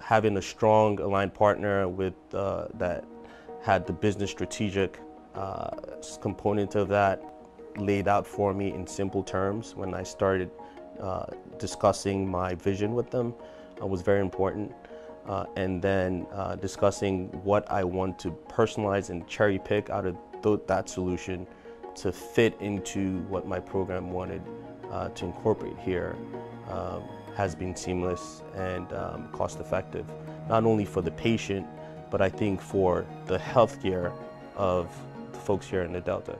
having a strong aligned partner with uh, that had the business strategic uh, component of that laid out for me in simple terms when I started uh, discussing my vision with them uh, was very important. Uh, and then uh, discussing what I want to personalize and cherry pick out of th that solution to fit into what my program wanted to incorporate here um, has been seamless and um, cost effective, not only for the patient, but I think for the healthcare of the folks here in the Delta.